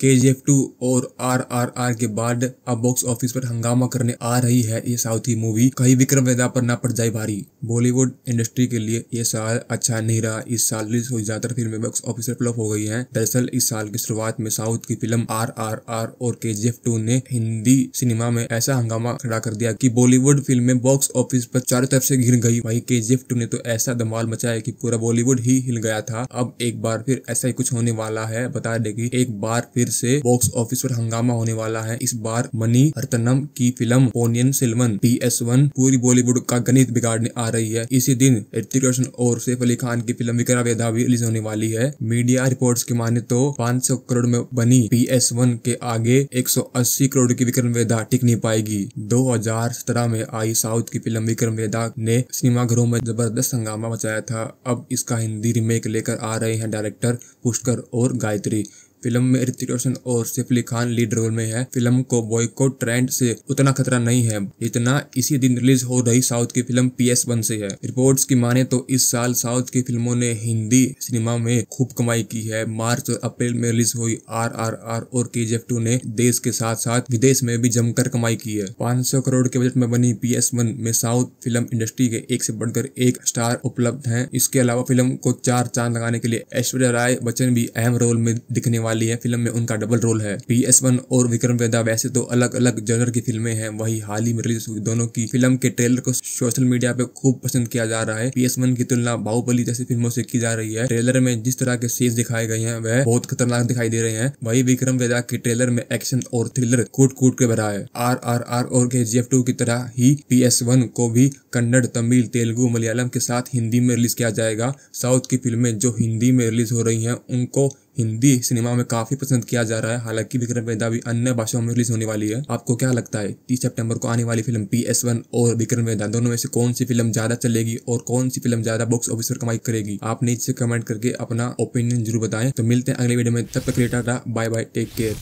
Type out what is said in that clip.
के G F two और R R R के बाद अब बॉक्स ऑफ़िस पर हंगामा करने आ रही है ये साउथ मूवी कहीं विक्रम वेदा पर ना पड़ जाए भारी बॉलीवुड इंडस्ट्री के लिए ये साल अच्छा नहीं रहा। इस साल रिलीज़ हुई ज़्यादातर फ़िल्में बॉक्स ऑफ़िस पर फ्लॉप हो गई हैं। दरअसल इस साल की शुरुआत में साउथ की फ़िल्म आर आर आर और के जी एफ़ टू ने हिंदी सिनेमा में ऐसा हंगामा खड़ा कर दिया की बॉलीवुड फ़िल्में बॉक्स ऑफ़िस पर चारों तरफ़ से गिर गई। वही के जी एफ़ टू ने तो ऐसा धमाल मचाया की पूरा बॉलीवुड ही हिल गया था। अब एक बार फिर ऐसा ही कुछ होने वाला है। बता दें कि एक बार फिर से बॉक्स ऑफ़िस पर हंगामा होने वाला है। इस बार मनी हरतनम की film Ponniyin Selvan P S one पूरी बॉलीवुड का गणित बिगाड़ने आ रही है। इसी दिन ऋतिक रोशन और सैफ अली खान की फ़िल्म विक्रा वेदा भी रिलीज़ होने वाली है। मीडिया रिपोर्ट्स की माने तो 500 करोड़ में बनी पी एस वन के आगे 180 करोड़ की विक्रम वेदा टिक नहीं पाएगी। 2017 में आई साउथ की फ़िल्म विक्रम वेदा ने सिनेमाघरों में ज़बरदस्त हंगामा मचाया था। अब इसका हिंदी रिमेक लेकर आ रहे हैं डायरेक्टर पुष्कर और गायत्री। फ़िल्म में ऋतिक रोशन और सैफ अली खान लीड रोल में है। फ़िल्म को बॉयकॉट ट्रेंड से उतना खतरा नहीं है। इतना इसी दिन रिलीज़ हो रही साउथ की फ़िल्म पी एस वन से है। रिपोर्ट्स की माने तो इस साल साउथ की फ़िल्मों ने हिंदी सिनेमा में खूब कमाई की है। मार्च और अप्रैल में रिलीज़ हुई आर आर आर और के जी एफ़ टू ने देश के साथ साथ विदेश में भी जमकर कमाई की है। पाँच सौ करोड़ के बजट में बनी पी एस वन में साउथ फ़िल्म इंडस्ट्री के एक से बढ़कर एक स्टार उपलब्ध है। इसके अलावा फ़िल्म को चार चाँद लगाने के लिए ऐश्वर्या राय बच्चन भी अहम रोल में दिखने वाले वाली है, फ़िल्म में उनका डबल रोल है। पी एस वन और विक्रम वेदा वैसे तो अलग अलग जनर की फ़िल्में हैं, वही हाल ही में रिलीज़ हुई दोनों की। फ़िल्म के ट्रेलर को सोशल मीडिया पे खूब पसंद किया जा रहा है। पी एस वन की तुलना बाहुबली जैसी फ़िल्मों से की जा रही है। ट्रेलर में जिस तरह के सीज दिखाए गए हैं, वह बहुत खतरनाक दिखाई दे रहे हैं। वही विक्रम वेदा के ट्रेलर में एक्शन और थ्रिलर कूट कूट के भरा है। आर आर आर और के जी एफ़ टू की तरह ही पी एस वन को भी कन्नड़, तमिल, तेलुगु, मलयालम के साथ हिंदी में रिलीज़ किया जाएगा। साउथ की फ़िल्में जो हिंदी में रिलीज़ हो रही हैं, उनको हिंदी सिनेमा में काफ़ी पसंद किया जा रहा है, हालाँकि विक्रम वेदा भी अन्य भाषाओं में रिलीज़ होने वाली है। आपको क्या लगता है, तीस सितंबर को आने वाली फ़िल्म पी एस वन और विक्रम वेदा दोनों में से कौन सी फ़िल्म ज़्यादा चलेगी और कौन सी फ़िल्म ज़्यादा बॉक्स ऑफ़िस पर कमाई करेगी? आप नीचे कमेंट करके अपना ओपिनियन ज़रूर बताएँ। तो मिलते हैं अगले वीडियो में, तब तक बाय बाय टेक केयर